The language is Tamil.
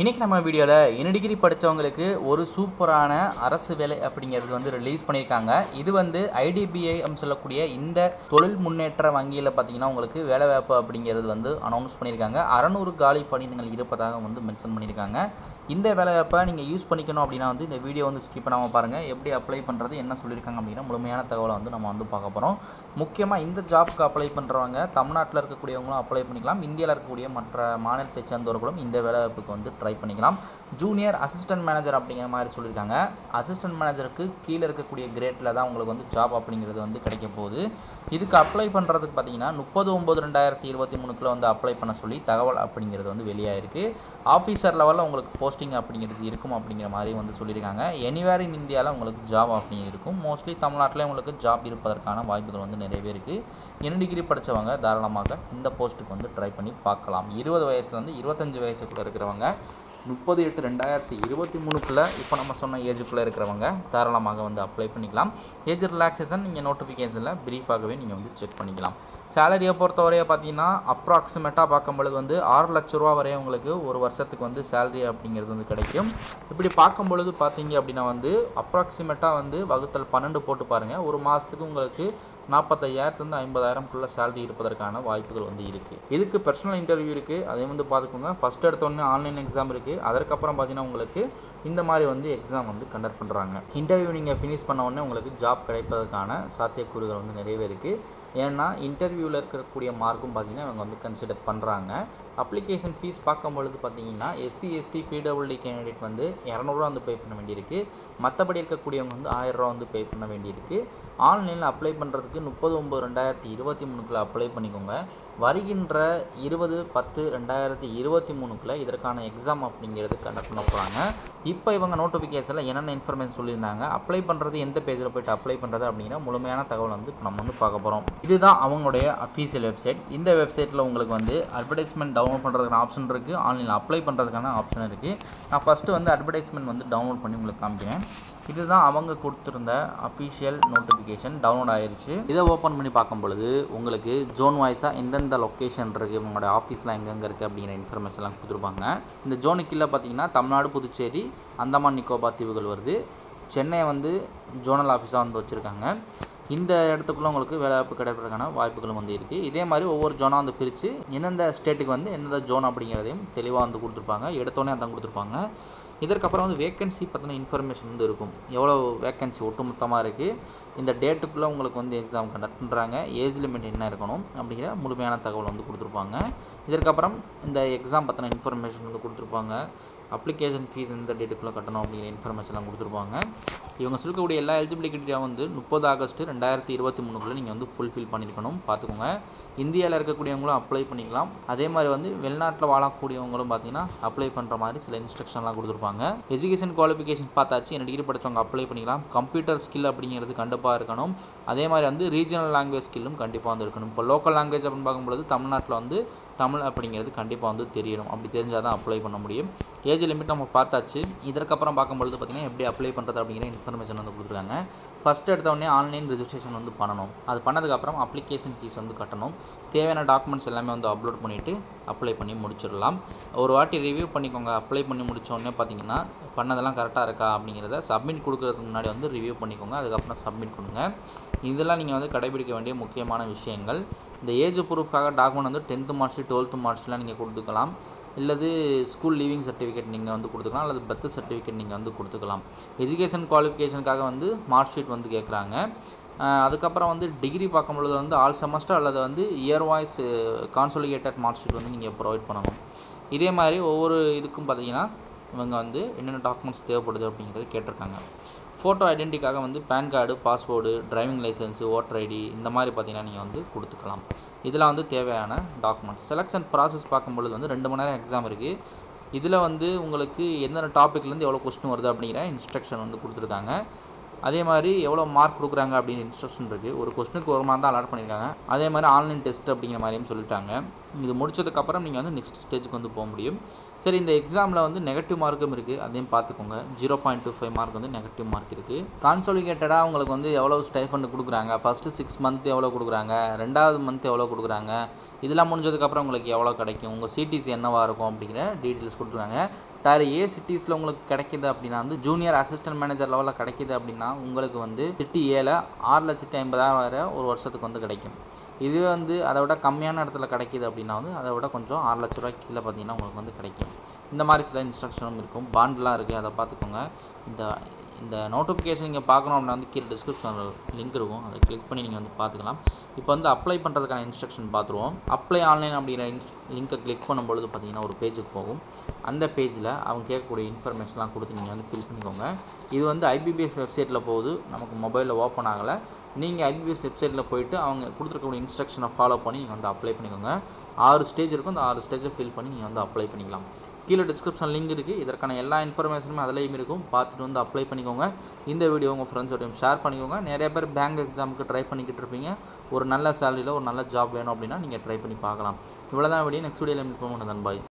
இன்றைக்கி நம்ம வீடியோவில் என்ன டிகிரி படித்தவங்களுக்கு ஒரு சூப்பரான அரசு வேலை அப்படிங்கிறது வந்து ரிலீஸ் பண்ணியிருக்காங்க. இது வந்து ஐடிபிஐ சொல்லக்கூடிய இந்த தொழில் முன்னேற்ற வங்கியில் பார்த்தீங்கன்னா உங்களுக்கு வேலைவாய்ப்பு அப்படிங்கிறது வந்து அனௌன்ஸ் பண்ணியிருக்காங்க. அறநூறு காலி பணியிடங்கள் இருப்பதாக வந்து மென்ஷன் பண்ணியிருக்காங்க. இந்த வேலைவாய்ப்பை நீங்கள் யூஸ் பண்ணிக்கணும் அப்படின்னா வந்து இந்த வீடியோ வந்து ஸ்கிப் பண்ணாமல் பாருங்கள் எப்படி அப்ளை பண்ணுறது என்ன சொல்லியிருக்காங்க அப்படின்னா முழுமையான தகவலை வந்து நம்ம வந்து பார்க்க போகிறோம் முக்கியமாக இந்த ஜாப்க்கு அப்ளை பண்ணுறவங்க தமிழ்நாட்டில் இருக்கக்கூடியவங்களும் அப்ளை பண்ணிக்கலாம். இந்தியாவில் இருக்கக்கூடிய மற்ற மாநிலத்தை சேர்ந்தவர்களும் இந்த வேலைவாய்ப்புக்கு வந்து ட்ரை ட்ரை பண்ணிக்கலாம். ஜூனியர் அசிஸ்டன்ட் மேனேஜர் அப்படிங்கிற மாதிரி சொல்லியிருக்காங்க. அசிஸ்டன்ட் மேனேஜருக்கு கீழே இருக்கக்கூடிய கிரேட்டில் தான் உங்களுக்கு வந்து ஜாப் அப்படிங்கிறது வந்து கிடைக்க போகுது. இதுக்கு அப்ளை பண்ணுறதுக்கு பார்த்தீங்கன்னா முப்பது ஒம்பது ரெண்டாயிரத்தி இருபத்தி மூணுக்குள்ளே வந்து அப்ளை பண்ண சொல்லி தகவல் அப்படிங்கிறது வந்து வெளியாயிருக்கு. ஆஃபீஸர் லெவலில் உங்களுக்கு போஸ்டிங் அப்படிங்கிறது இருக்கும் அப்படிங்கிற மாதிரி வந்து சொல்லியிருக்காங்க. எனிவேர் இன் இந்தியாவில் உங்களுக்கு ஜாப் அப்படிங்கிறது இருக்கும். மோஸ்ட்லி தமிழ்நாட்டிலே உங்களுக்கு ஜாப் இருப்பதற்கான வாய்ப்புகள் வந்து நிறையவே இருக்குது என்ன டிகிரி படித்தவங்க தாராளமாக இந்த போஸ்ட்டுக்கு வந்து ட்ரை பண்ணி பார்க்கலாம். இருபது வயசுலேருந்து இருபத்தஞ்சி வயசுக்குள்ளே இருக்கிறவங்க முப்பது எட்டு ரெண்டாயிரத்தி இருபத்தி மூணுக்குள்ளே இப்போ நம்ம சொன்ன ஏஜுக்குள்ளே இருக்கிறவங்க தாராளமாக வந்து அப்ளை பண்ணிக்கலாம். ஏஜ் ரிலாக்ஸேஷன் நீங்கள் நோட்டிஃபிகேஷனில் ப்ரீஃபாகவே நீங்கள் வந்து செக் பண்ணிக்கலாம். சேலரியை பொறுத்தவரையை பார்த்தீங்கன்னா அப்ராக்சிமேட்டாக பார்க்கும்பொழுது வந்து ஆறு லட்ச ரூபா வரைய உங்களுக்கு ஒரு வருஷத்துக்கு வந்து சேலரி அப்படிங்கிறது வந்து கிடைக்கும். இப்படி பார்க்கும்பொழுது பார்த்தீங்க அப்படின்னா வந்து அப்ராக்சிமேட்டாக வந்து வகுத்தல் பன்னெண்டு போட்டு பாருங்கள் ஒரு மாதத்துக்கு உங்களுக்கு நாற்பத்தையாயிரத்துலேருந்து ஐம்பதாயிரம்குள்ளே சேலரி இருப்பதற்கான வாய்ப்புகள் வந்து இருக்குது இதுக்கு பர்சனல் இன்டர்வியூ இருக்குது அதே வந்து பார்த்துக்கோங்க. ஃபஸ்ட் எடுத்தோடனே ஆன்லைன் எக்ஸாம் இருக்குது அதற்கப்புறம் பார்த்தீங்கன்னா உங்களுக்கு இந்த மாதிரி வந்து எக்ஸாம் வந்து கண்டக்ட் பண்ணுறாங்க இன்டர்வியூ நீங்கள் ஃபினிஷ் பண்ண உடனே உங்களுக்கு ஜாப் கிடைப்பதற்கான சாத்தியக்கூறுகள் வந்து நிறையவே இருக்குது ஏன்னா இன்டர்வியூவில் இருக்கக்கூடிய மார்க்கும் பார்த்தீங்கன்னா இவங்க வந்து கன்சிடர் பண்ணுறாங்க அப்ளிகேஷன் ஃபீஸ் பார்க்கும்பொழுது பார்த்தீங்கன்னா எஸ்சி எஸ்டி பிடபிள்டி கேண்டிடேட் வந்து இரநூறுவா வந்து பே பண்ண வேண்டியிருக்கு. மற்றபடி இருக்கக்கூடியவங்க வந்து ஆயிரரூவா வந்து பே பண்ண வேண்டியிருக்கு. ஆன்லைனில் அப்ளை பண்ணுறதுக்கு முப்பது ஒம்பது ரெண்டாயிரத்தி இருபத்தி மூணுக்குள்ளே அப்ளை பண்ணிக்கோங்க. வருகின்ற இருபது பத்து ரெண்டாயிரத்தி இருபத்தி மூணுக்குள்ளே இதற்கான எக்ஸாம் அப்படிங்கிறது கண்டக்ட் பண்ண போகிறாங்க இப்போ இவங்க நோட்டிஃபிகேஷனில் என்னென்ன இன்ஃபர்மேஷன் சொல்லியிருந்தாங்க அப்ளை பண்ணுறது எந்த பேஜில் போய்ட்டு அப்ளை பண்ணுறது அப்படிங்கிற முழுமையான தகவல் வந்து இப்போ நம்ம வந்து பார்க்க போகிறோம் இதுதான் அவங்களுடைய அஃபீஷியல் வெப்சைட் இந்த வெப்சைட்டில் உங்களுக்கு வந்து அட்வர்டைஸ்மெண்ட் டவுன்லோட் பண்ணுறதுக்கான ஆப்ஷன் இருக்குது ஆன்லைனில் அப்ளை பண்ணுறதுக்கான ஆப்ஷன் இருக்குது நான் ஃபஸ்ட்டு வந்து அட்வர்டைஸ்மெண்ட் வந்து டவுன்லோட் பண்ணி உங்களுக்கு காமிக்கிறேன். இதுதான் அவங்க கொடுத்துருந்த அஃபிஷியல் நோட்டிஃபிகேஷன் டவுன்லோட் ஆயிடுச்சு இதை ஓப்பன் பண்ணி பார்க்கும் பொழுது உங்களுக்கு ஜோன் வாய்ஸாக எந்தெந்த லொக்கேஷன் இருக்குது உங்களுடைய ஆஃபீஸ்லாம் எங்கெங்கே இருக்குது அப்படிங்கிற இன்ஃபர்மேஷன்லாம் கொடுத்துருப்பாங்க. இந்த ஜோனுக்கு கீழே பார்த்தீங்கன்னா தமிழ்நாடு புதுச்சேரி அந்தமான் நிக்கோபார் தீவுகள் வருது. சென்னை வந்து ஜோனல் ஆஃபீஸாக வந்து வச்சுருக்காங்க. இந்த இடத்துக்குள்ள உங்களுக்கு வேலைவாய்ப்பு கிடைப்பதற்கான வாய்ப்புகளும் வந்து இருக்குது இதே மாதிரி ஒவ்வொரு ஜோனாக வந்து பிரித்து எந்தெந்த ஸ்டேட்டுக்கு வந்து எந்தெந்த ஜோன் அப்படிங்கிறதையும் தெளிவாக வந்து கொடுத்துருப்பாங்க. எடுத்தோடனே அதான் கொடுத்துருப்பாங்க. இதற்கப்புறம் வந்து வேக்கன்சி பற்றின இன்ஃபர்மேஷன் வந்து இருக்கும். எவ்வளோ வேக்கன்சி ஒட்டுமொத்தமாக இருக்குது இந்த டேட்டுக்குள்ளே உங்களுக்கு வந்து எக்ஸாம் கண்டக்ட் பண்ணுறாங்க ஏஜ் லிமிட் என்ன இருக்கணும்? அப்படிங்கிற முழுமையான தகவல் வந்து கொடுத்துருப்பாங்க. இதற்கப்புறம் இந்த எக்ஸாம் பற்றின இன்ஃபர்மேஷன் வந்து கொடுத்துருப்பாங்க. அப்ளிகேஷன் ஃபீஸ் எந்த டேட்டுக்குள்ளே கட்டணும் அப்படிங்கிற இன்ஃபர்மேஷன்லாம் கொடுத்துருப்பாங்க. இவங்க சொல்லக்கூடிய எல்லா எலிஜிபிலிட்டி வந்து முப்பது ஆகஸ்ட் ரெண்டாயிரத்தி இருபத்தி மூணுக்குள்ளே நீங்கள் வந்து ஃபுல்ஃபில் பண்ணியிருக்கணும் பார்த்துக்கோங்க. இந்தியாவில் இருக்கக்கூடியவங்களும் அப்ளை பண்ணிக்கலாம். அதே மாதிரி வந்து வெளிநாட்டில் வாழக்கூடியவங்களும் பார்த்தீங்கன்னா அப்ளை பண்ணுற மாதிரி சில இன்ஸ்ட்ரக்ஷன்லாம் கொடுத்துருப்பாங்க. எஜுகேஷன் குவாலிஃபிகேஷன் பார்த்தாச்சு. என்ன டிகிரி படித்தவங்க அப்ளை பண்ணிக்கலாம். கம்ப்யூட்டர் ஸ்கில் அப்படிங்கிறது கண்டிப்பாக இருக்கணும். அதே மாதிரி வந்து ரீஜனல் லாங்குவேஜ் ஸ்கில்லும் கண்டிப்பாக வந்து இருக்கணும். இப்போ லோக்கல் லாங்குவேஜ் அப்படின்னு பார்க்கும்பொழுது தமிழ்நாட்டில் வந்து தமிழ் அப்படிங்கிறது கண்டிப்பாக வந்து தெரியணும். அப்படி தெரிஞ்சால் தான் அப்ளை பண்ண முடியும். ஏஜ் லிமிட் நம்ம பார்த்தாச்சு. இதற்கப்புறம் பார்க்கும்பொழுது பார்த்திங்கன்னா எப்படி அப்ளை பண்ணுறது அப்படிங்கிற இன்ஃபர்மேஷன் வந்து கொடுத்துருக்காங்க ஃபஸ்ட்டு எடுத்தவொடனே ஆன்லைன் ரிஜிஸ்ட்ரேஷன் வந்து பண்ணணும். அது பண்ணதுக்கப்புறம் அப்ளிகேஷன் ஃபீஸ் வந்து கட்டணும். தேவையான டாக்குமெண்ட்ஸ் எல்லாமே வந்து அப்லோட் பண்ணிவிட்டு அப்ளை பண்ணி முடிச்சிடலாம். ஒரு வாட்டி ரிவ்யூ பண்ணிக்கோங்க. அப்ளை பண்ணி முடித்தோடனே பார்த்தீங்கன்னா பண்ணதெல்லாம் கரெக்டாக இருக்கா அப்படிங்கிறத சப்மிட் கொடுக்குறதுக்கு முன்னாடி வந்து ரிவ்யூ பண்ணிக்கோங்க. அதுக்கப்புறம் சப்மிட் கொடுங்க. இதெல்லாம் நீங்கள் வந்து கடைபிடிக்க வேண்டிய முக்கியமான விஷயங்கள். இந்த ஏஜ் ப்ரூஃப்காக டாக்குமெண்ட் வந்து டென்த்து மார்க்ஸ் டுவெல்த்து மார்க்ஸ்லாம் நீங்கள் கொடுத்துக்கலாம். இல்லது ஸ்கூல் லீவிங் சர்டிஃபிகேட் நீங்கள் வந்து கொடுத்துக்கலாம் அல்லது பர்த் சர்டிஃபிகேட் நீங்கள் வந்து கொடுத்துக்கலாம். எஜுகேஷன் குவாலிஃபிகேஷனுக்காக வந்து மார்க் ஷீட் வந்து கேட்குறாங்க அதுக்கப்புறம் வந்து டிகிரி பார்க்கும்பொழுது வந்து ஆல் செமஸ்டர் அல்லது வந்து year wise consolidated mark sheet வந்து நீங்கள் ப்ரொவைட் பண்ணணும். இதே மாதிரி ஒவ்வொரு இதுக்கும் பார்த்தீங்கன்னா இவங்க வந்து என்னென்ன டாக்குமெண்ட்ஸ் தேவைப்படுது அப்படிங்கிறது கேட்டிருக்காங்க. ஃபோட்டோ ஐடென்டிக்காக வந்து PAN card passport driving licence voter ID இந்த மாதிரி பார்த்தீங்கன்னா நீங்கள் வந்து கொடுத்துக்கலாம். இதெல்லாம் வந்து தேவையான டாக்குமெண்ட்ஸ் செலெக்ஷன் ப்ராசஸ் பார்க்கும்பொழுது வந்து ரெண்டு மணி நேரம் எக்ஸாம் இருக்குது இதில் வந்து உங்களுக்கு எந்தெந்த டாப்பிக்லேருந்து எவ்வளோ கொஸ்டின் வருது அப்படிங்கிற இன்ஸ்ட்ரக்ஷன் வந்து கொடுத்துருக்காங்க. அதே மாதிரி எவ்வளோ மார்க் கொடுக்குறாங்க அப்படின்னு இன்ஸ்ட்ரக்ஷன் இருக்குது ஒரு கொஸ்டினுக்கு ஒரு மார்க் தான் அலாட் பண்ணியிருக்காங்க. அதே மாதிரி ஆன்லைன் டெஸ்ட் அப்படிங்கிற மாதிரியும் சொல்லிட்டாங்க. இது முடிச்சதுக்கப்புறம் நீங்கள் வந்து நெக்ஸ்ட் ஸ்டேஜுக்கு வந்து போக முடியும். சரி இந்த எக்ஸாமில் வந்து நெகட்டிவ் மார்க்கும் இருக்குது அதையும் பார்த்துக்கோங்க. Zero point two five mark வந்து நெகட்டிவ் மார்க் இருக்குது கான்சோலிகேட்டடாக உங்களுக்கு வந்து எவ்வளோ ஸ்டைஃபண்ட் கொடுக்குறாங்க? ஃபஸ்ட்டு சிக்ஸ் மந்த் எவ்வளோ கொடுக்குறாங்க? ரெண்டாவது மந்த் எவ்வளோ கொடுக்குறாங்க? இதெல்லாம் முடிஞ்சதுக்கப்புறம் உங்களுக்கு எவ்வளோ கிடைக்கும்? உங்கள் சிடிசி என்னவாக இருக்கும் அப்படிங்கிற டீட்டெயில்ஸ் கொடுத்துருக்காங்க டயர் ஏ சிட்டிஸில் உங்களுக்கு கிடைக்கிது அப்படின்னா வந்து ஜூனியர் அசிஸ்டன்ட் மேனேஜர் லெவலில் கிடைக்கிது அப்படின்னா உங்களுக்கு வந்து சிட்டி ஏல ஆறு லட்சத்தி ஐம்பதாயிரம் வரை ஒரு வருஷத்துக்கு வந்து கிடைக்கும். இதுவே வந்து அதை விட கம்மியான இடத்துல கிடைக்கிது அப்படின்னா வந்து அதை விட கொஞ்சம் ஆறு லட்ச ரூபாய்க்கு கீழே பார்த்தீங்கன்னா உங்களுக்கு வந்து கிடைக்கும். இந்த மாதிரி சில இன்ஸ்ட்ரக்ஷனும் இருக்கும். பாண்ட்லாம் இருக்குது அதை பார்த்துக்கோங்க. இந்த இந்த நோட்டிஃபிகேஷன் நீங்கள் பார்க்கணும் அப்படின்னா வந்து கீழே டிஸ்கிரிப்ஷனில் லிங்க் இருக்கும். அதை கிளிக் பண்ணி நீங்கள் வந்து பார்த்துக்கலாம். இப்போ வந்து அப்ளை பண்ணுறதுக்கான இன்ஸ்ட்ரக்ஷன் பார்த்துருவோம். அப்ளை ஆன்லைன் அப்படிங்கிற லிங்க்கை கிளிக் பண்ணும்பொழுது பார்த்தீங்கன்னா ஒரு பேஜுக்கு போகும். அந்த பேஜில் அவங்க கேட்கக்கூடிய இன்ஃபர்மேஷன்லாம் கொடுத்து நீங்கள் வந்து ஃபில் பண்ணிக்கோங்க. இது வந்து ஐபிபிஎஸ் வெப்சைட்டில் போகுது. நமக்கு மொபைலில் ஓப்பன் ஆகலை. நீங்கள் ஐபிபிஎஸ் வெப்சைட்டில் போயிட்டு அவங்க கொடுத்துருக்கக்கூடிய இன்ஸ்ட்ரக்ஷனை ஃபாலோ பண்ணி நீங்கள் வந்து அப்ளை பண்ணிக்கோங்க. ஆறு ஸ்டேஜ் இருக்கும். அந்த ஆறு ஸ்டேஜை ஃபில் பண்ணி நீங்கள் வந்து அப்ளை பண்ணிக்கலாம். கீழே டிஸ்கிரிப்ஷன் லிங்க் இருக்குது இதற்கான எல்லா இன்ஃபர்மேஷனுமே அதுலேயும் இருக்கும். பார்த்துட்டு வந்து அப்ளை பண்ணிக்கோங்க. இந்த வீடியோ உங்கள் ஃப்ரெண்ட்ஸோடையும் ஷேர் பண்ணிக்கோங்க. நிறைய பேர் பேங்க் எக்ஸாமுக்கு ட்ரை பண்ணிக்கிட்டு இருப்பீங்க. ஒரு நல்ல சேலரியில் ஒரு நல்ல ஜாப் வேணும் அப்படின்னா நீங்கள் ட்ரை பண்ணி பார்க்கலாம். இவ்வளோ தான் வீடியோ நெக்ஸ்ட் வீடியோவில் மீட் பண்ணுவோம். நண்பாய்